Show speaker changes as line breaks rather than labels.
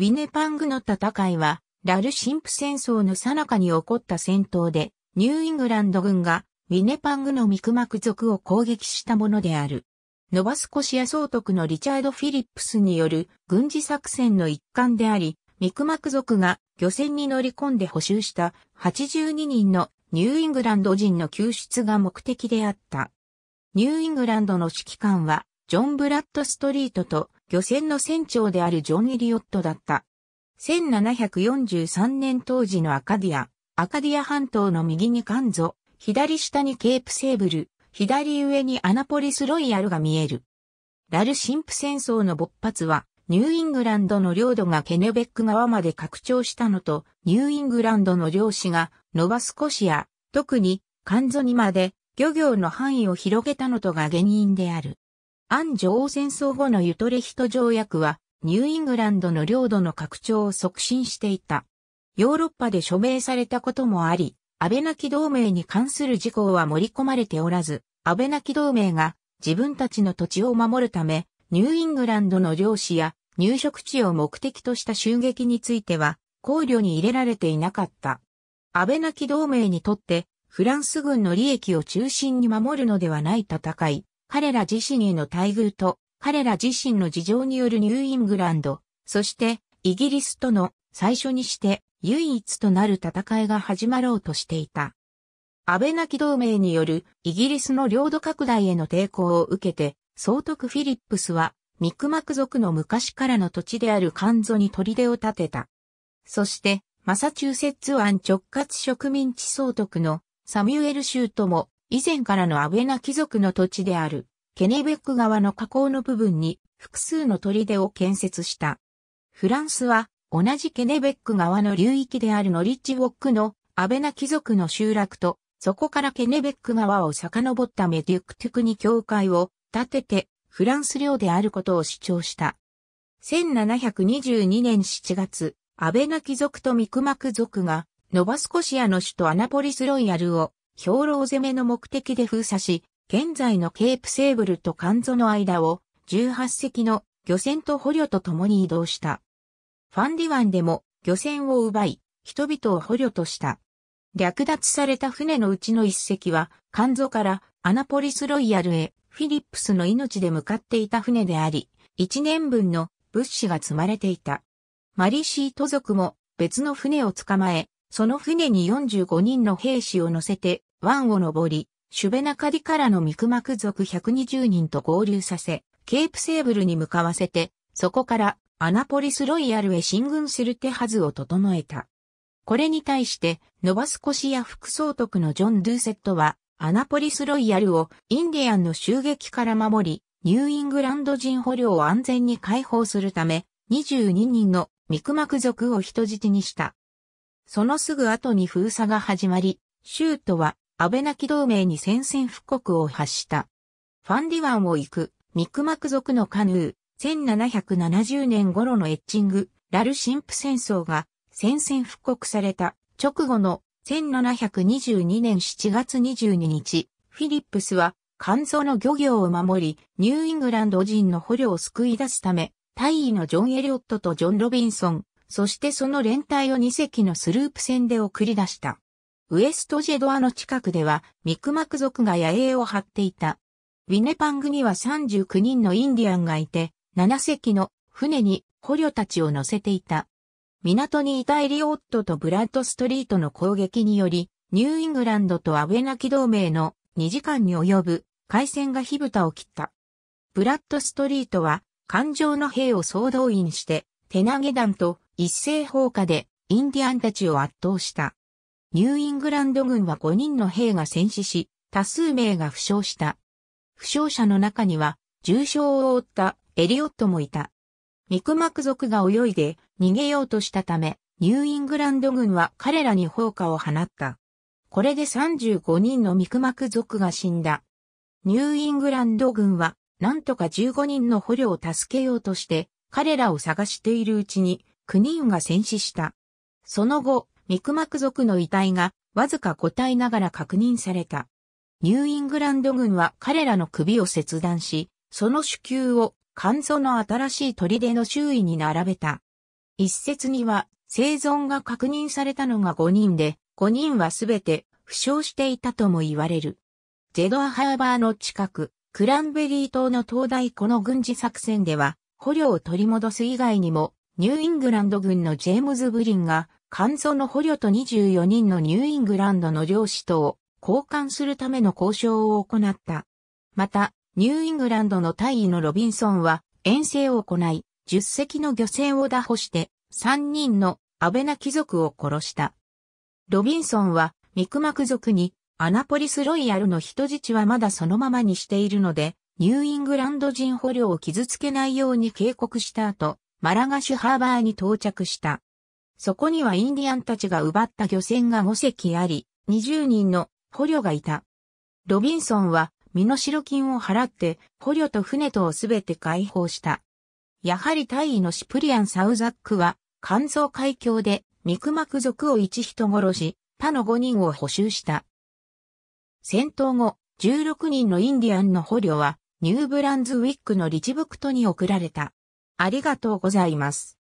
ウィネパングの戦いは、ラルシンプ戦争の最中に起こった戦闘で、ニューイングランド軍がウィネパングのミクマク族を攻撃したものである。ノバスコシア総督のリチャード・フィリップスによる軍事作戦の一環であり、ミクマク族が漁船に乗り込んで捕囚した82人のニューイングランド人の救出が目的であった。ニューイングランドの指揮官はジョン・ブラッドストリートと漁船の船長であるジョン・エリオットだった。1743年当時のアカディア、アカディア半島の右にカンゾ、左下にケープセーブル、左上にアナポリスロイヤルが見える。ラルシンプ戦争の勃発は、ニューイングランドの領土がケネベック川まで拡張したのと、ニューイングランドの漁師がノバスコシア、特にカンゾにまで漁業の範囲を広げたのとが原因である。アン女王戦争後のユトレヒト条約は、ニューイングランドの領土の拡張を促進していた。ヨーロッパで署名されたこともあり、安倍なき同盟に関する事項は盛り込まれておらず、安倍なき同盟が自分たちの土地を守るため、ニューイングランドの領地や入植地を目的とした襲撃については考慮に入れられていなかった。安倍なき同盟にとってフランス軍の利益を中心に守るのではない戦い、彼ら自身への待遇と彼ら自身の事情によるニューイングランド、そしてイギリスとの最初にして唯一となる戦いが始まろうとしていた。安倍なき同盟によるイギリスの領土拡大への抵抗を受けて、総督フィリップスはミクマク族の昔からの土地であるカンゾに砦を建てた。そして、マサチューセッツ湾直轄植民地総督のサミュエル州とも以前からの安倍な貴族の土地であるケネベック川の河口の部分に複数の砦を建設した。フランスは同じケネベック川の流域であるノリッチウォックのアベナ貴族の集落と、そこからケネベック川を遡ったメデュクトゥクに教会を建ててフランス領であることを主張した。1722年7月、アベナ貴族とミクマク族がノバスコシアの首都アナポリスロイヤルを兵糧攻めの目的で封鎖し、現在のケープセーブルとカンゾの間を18隻の漁船と捕虜と共に移動した。ファンディ湾でも漁船を奪い、人々を捕虜とした。略奪された船のうちの一隻は、カンゾからアナポリスロイヤルへフィリップスの命で向かっていた船であり、1年分の物資が積まれていた。マリシート族も別の船を捕まえ、その船に45人の兵士を乗せて湾を登り、シュベナカディからのミクマク族120人と合流させ、ケープセーブルに向かわせて、そこからアナポリスロイヤルへ進軍する手はずを整えた。これに対して、ノバスコシア副総督のジョン・ドゥーセットは、アナポリスロイヤルをインディアンの襲撃から守り、ニューイングランド人捕虜を安全に解放するため、22人のミクマク族を人質にした。そのすぐ後に封鎖が始まり、シュートは安倍なき同盟に宣戦布告を発した。ファンディワンを行く、ミクマク族のカヌー、1770年頃のエッチング、ラルシンプ戦争が宣戦布告された。直後の1722年7月22日、フィリップスは肝臓の漁業を守り、ニューイングランド人の捕虜を救い出すため、大尉のジョン・エリオットとジョン・ロビンソン、そしてその連隊を2隻のスループ船で送り出した。ウエストジェドアの近くでは、ミクマク族が野営を張っていた。ウィネパングには39人のインディアンがいて、7隻の船に捕虜たちを乗せていた。港にいたエリオットとブラッドストリートの攻撃により、ニューイングランドとアベナキ同盟の2時間に及ぶ海戦が火蓋を切った。ブラッドストリートは、艦上の兵を総動員して、手投げ弾と一斉放火でインディアンたちを圧倒した。ニューイングランド軍は5人の兵が戦死し、多数名が負傷した。負傷者の中には、重傷を負ったエリオットもいた。ミクマク族が泳いで逃げようとしたため、ニューイングランド軍は彼らに放火を放った。これで35人のミクマク族が死んだ。ニューイングランド軍は、なんとか15人の捕虜を助けようとして、彼らを探しているうちに、9人が戦死した。その後、ミクマク族の遺体がわずか5体ながら確認された。ニューイングランド軍は彼らの首を切断し、その主球を肝臓の新しい砦の周囲に並べた。一説には生存が確認されたのが5人で、5人はすべて負傷していたとも言われる。ゼドアハーバーの近く、クランベリー島の東大この軍事作戦では、捕虜を取り戻す以外にも、ニューイングランド軍のジェームズ・ブリンが、肝臓の捕虜と24人のニューイングランドの領主とを交換するための交渉を行った。また、ニューイングランドの大尉のロビンソンは遠征を行い、10隻の漁船を拿捕して、3人のアベナ貴族を殺した。ロビンソンは、ミクマク族に、アナポリスロイヤルの人質はまだそのままにしているので、ニューイングランド人捕虜を傷つけないように警告した後、マラガシュハーバーに到着した。そこにはインディアンたちが奪った漁船が5隻あり、20人の捕虜がいた。ロビンソンは身代金を払って捕虜と船とをすべて解放した。やはり大尉のシプリアン・サウザックは、肝臓海峡でミクマク族を一人殺し、他の5人を捕囚した。戦闘後、16人のインディアンの捕虜は、ニューブランズウィックのリチブクトに送られた。ありがとうございます。